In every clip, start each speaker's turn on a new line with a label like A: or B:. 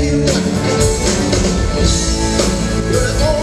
A: But all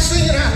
A: sairá.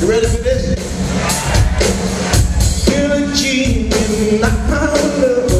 A: You ready for this? Billie Jean and I love